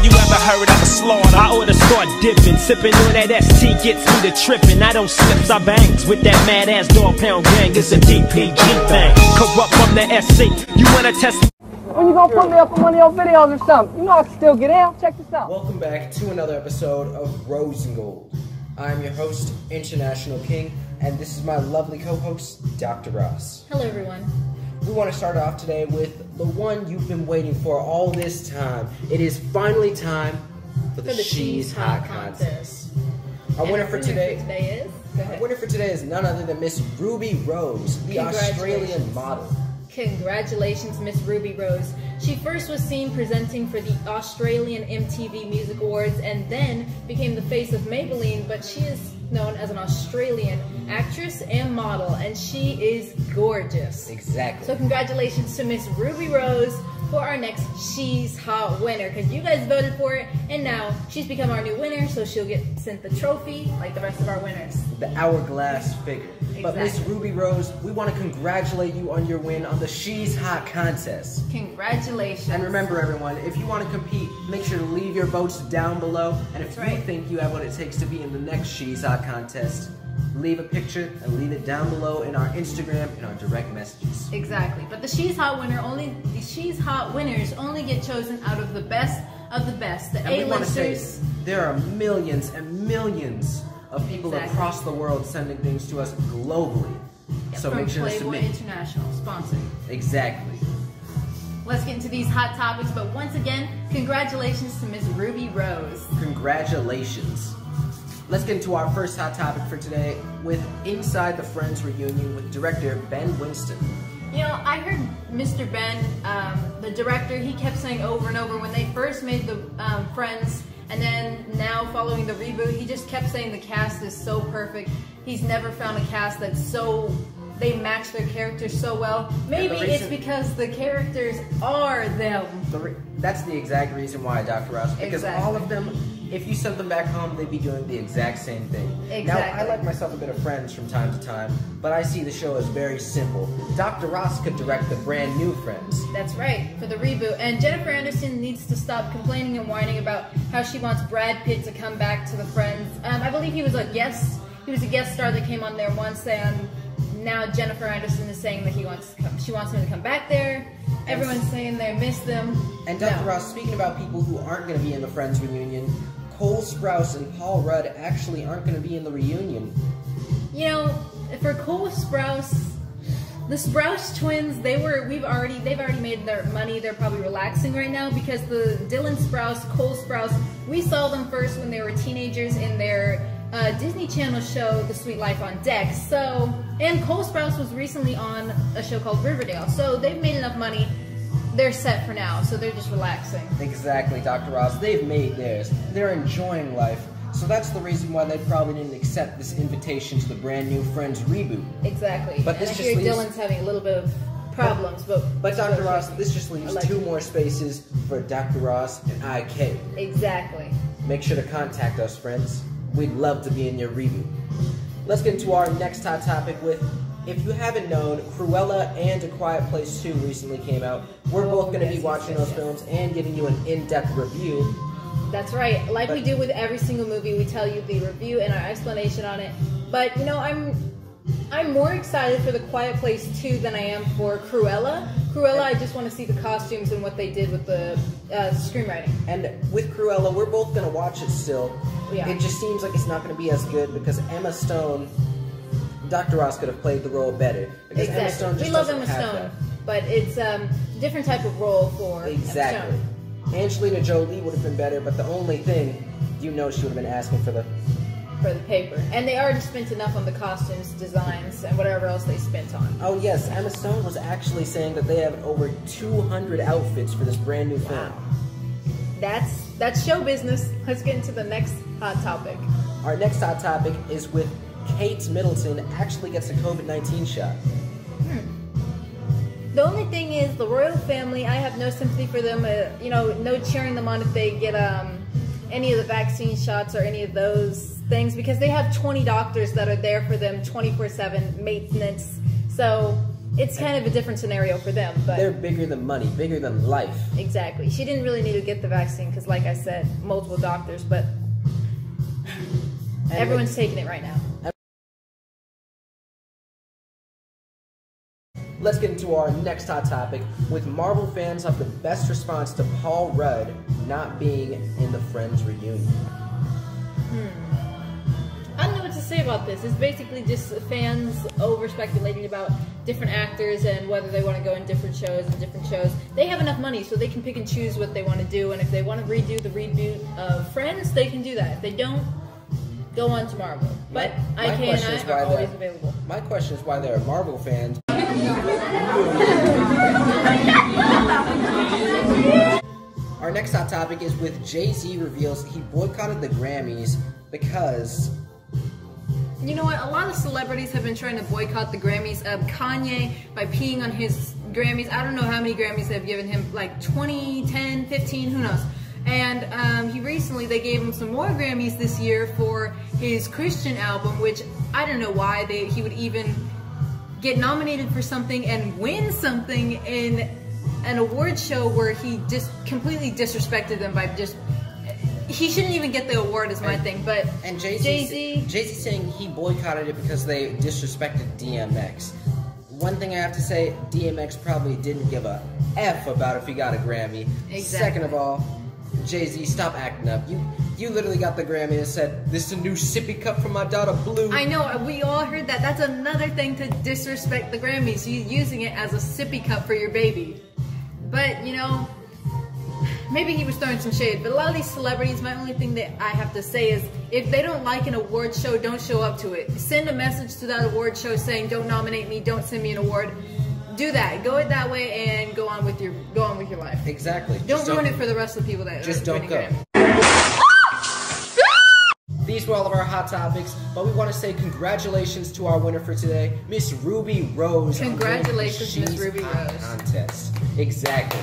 Have you ever heard of a slaughter? I oughta start dipping, sipping on that ST gets me to tripping. I don't slips, I bangs with that mad ass dog pound gang. It's a DPG thing. Corrupt from the SC. You wanna test? When you gonna put me up on one of your videos or something? You know I can still get in. Check this out. Welcome back to another episode of Rose and Gold. I'm your host, International King, and this is my lovely co-host, Dr. Ross. Hello, everyone. We want to start off today with the one you've been waiting for all this time. It is finally time for the, For the She's Hot contest. Our winner for today, today is. Our winner for today is none other than Miss Ruby Rose, the Australian model. Congratulations, Miss Ruby Rose. She first was seen presenting for the Australian MTV Music Awards and then became the face of Maybelline, but she is known as an Australian actress and model, and she is gorgeous. Exactly. So congratulations to Miss Ruby Rose for our next She's Hot winner because you guys voted for it and now she's become our new winner so she'll get sent the trophy like the rest of our winners. the hourglass figure. But Miss Ruby Rose, we want to congratulate you on your win on the She's Hot contest. Congratulations. And remember, everyone, if you want to compete, make sure to leave your votes down below. And if That's you right. think you have what it takes to be in the next She's Hot contest, leave a picture and leave it down below in our Instagram and our direct messages. Exactly. But the She's Hot winner only the She's Hot winners only get chosen out of the best of the best. The And we want to say A-listers. there are millions and millions of people Exactly. across the world sending things to us globally. so make sure to Playboy submit. International sponsored. Exactly. Let's get into these hot topics, but once again, congratulations to Miss Ruby Rose. Congratulations. Let's get into our first hot topic for today with Inside the Friends reunion with director Ben Winston. You know, I heard Mr. Ben, um, the director, he kept saying over and over when they first made the um, Friends, and then now following the reboot, he just kept saying the cast is so perfect. He's never found a cast that's so they match their characters so well. Maybe reason- it's because the characters are them. The that's the exact reason why, Dr. Ross, because Exactly. all of them, if you sent them back home, they'd be doing the exact same thing. Exactly. Now, I like myself a bit of Friends from time to time, but I see the show as very simple. Dr. Ross could direct the brand new Friends. That's right, for the reboot. And Jennifer Anderson needs to stop complaining and whining about how she wants Brad Pitt to come back to the Friends. Um, I believe he was a guest. He was a guest star that came on there once, and now Jennifer Anderson is saying that he wants come, she wants him to come back there. Everyone's saying they miss them. And Dr. No. Ross, speaking about people who aren't going to be in the Friends reunion, Cole Sprouse and Paul Rudd actually aren't going to be in the reunion. You know, for Cole Sprouse, the Sprouse twins, they were we've already they've already made their money. They're probably relaxing right now because the Dylan Sprouse, Cole Sprouse, we saw them first when they were teenagers in their uh, Disney Channel show, The Suite Life on Deck. So, and Cole Sprouse was recently on a show called Riverdale. So they've made enough money. They're set for now, so they're just relaxing. Exactly, Dr. Ross. They've made theirs. They're enjoying life. So that's the reason why they probably didn't accept this invitation to the brand new Friends reboot. Exactly. But and this I just hear leaves- Dylan's having a little bit of problems, but But Dr. Ross, this just leaves two more spaces for Dr. Ross and IK. exactly. Make sure to contact us, friends. We'd love to be in your reboot. Let's get into our next hot topic with if you haven't known, Cruella and A Quiet Place 2 recently came out. We're both going to yes, be watching yes, those yes. films and giving you an in-depth review. That's right. Like we do with every single movie, we tell you the review and our explanation on it. But you know, I'm I'm more excited for The Quiet Place 2 than I am for Cruella. Cruella, I just want to see the costumes and what they did with the uh, screenwriting. And with Cruella, we're both going to watch it still. Yeah. It just seems like it's not going to be as good because Emma Stone, Dr. Ross could have played the role better. Because Emma Stone Exactly. just We love Emma Stone, that. but it's um different type of role for Emma Exactly. Angelina Jolie would have been better, but the only thing you know she would have been asking for the for the paper. And they already spent enough on the costumes, designs, and whatever else they spent on. Oh yes, Emma Stone was actually saying that they have over 200 outfits for this brand new film. Wow. That's that's show business. Let's get into the next hot topic. Our next hot topic is with Kate Middleton actually gets a COVID-19 shot. The only thing is the royal family. I have no sympathy for them. Uh, you know, no cheering them on if they get um, any of the vaccine shots or any of those things because they have 20 doctors that are there for them 24/7 maintenance. So it's kind of a different scenario for them. But They're bigger than money, bigger than life. exactly, she didn't really need to get the vaccine because, like I said, multiple doctors, but everyone's taking it right now. Let's get into our next hot topic. With Marvel fans have the best response to Paul Rudd not being in the Friends reunion. Hmm. I don't know what to say about this. It's basically just fans over speculating about different actors and whether they want to go in different shows and different shows. They have enough money, so they can pick and choose what they want to do. And if they want to redo the reboot of Friends, they can do that. If they don't, go on to Marvel. But My- I can question is I why are always they're- available. My question is why there are Marvel fans. next hot topic is with Jay Z reveals he boycotted the Grammys because You know what? A lot of celebrities have been trying to boycott the Grammys. Um, Kanye, by peeing on his Grammys, I don't know how many Grammys they've given him, like 20, 10, 15, who knows. And um, he recently, they gave him some more Grammys this year for his Christian album, which I don't know why they, he would even get nominated for something and win something in an award show where he just completely disrespected them by just. He shouldn't even get the award, is my thing. But and Jay Z, Jay Z saying he boycotted it because they disrespected DMX. One thing I have to say, DMX probably didn't give a f about if he got a Grammy. Exactly. Second of all, Jay Z, stop acting up. You you literally got the Grammy and said, "This is a new sippy cup for my daughter Blue." I know, we all heard that. That's another thing to disrespect the Grammys. You using it as a sippy cup for your baby. But, you know, maybe he was throwing some shade. But a lot of these celebrities, my only thing that I have to say is if they don't like an award show, don't show up to it. Send a message to that award show saying, don't nominate me, don't send me an award. Do that. Go it that way and go on with your go on with your life. Exactly. Don't Just ruin it for the rest of the people that Just don't go. These were all of our hot topics, but we want to say congratulations to our winner for today, Miss Ruby Rose. on winning the Congratulations, Miss Ruby Rose. Contest. Exactly.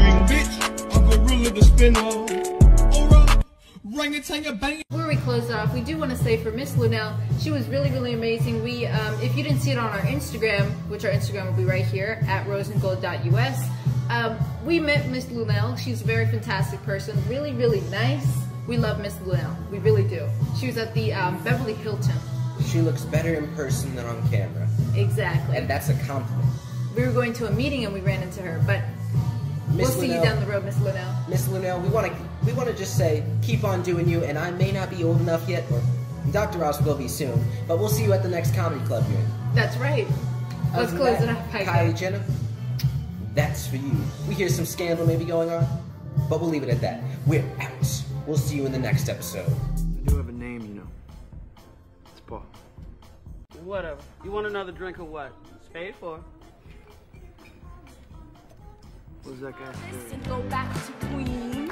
bitch, I'm gorilla the spinner. Alright, ring it, tang bang. Before we close off, we do want to say for Miss Lunell, she was really, really amazing. We, um, if you didn't see it on our Instagram, which our Instagram will be right here at roseandgold.us, um, we met Miss Lunell. She's a very fantastic person, really, really nice. We love Miss Lunell, we really do. She was at the um, Beverly Hilton. She looks better in person than on camera, Exactly. and that's a compliment. We were going to a meeting and we ran into her, but Miss we'll see you down the road, Miss Lunell. Miss Linnell, we want to we want to just say keep on doing you, and I may not be old enough yet, or Dr. Ross will be soon, but we'll see you at the next comedy club here. That's right. Let's than close that, it up. Piper. Kylie Jenner, that's for you. We hear some scandal maybe going on, but we'll leave it at that. We're out. We'll see you in the next episode. I do have a name, you know. It's Paul. Whatever. You want another drink or what? It's paid for. What was that guy go back to Queens.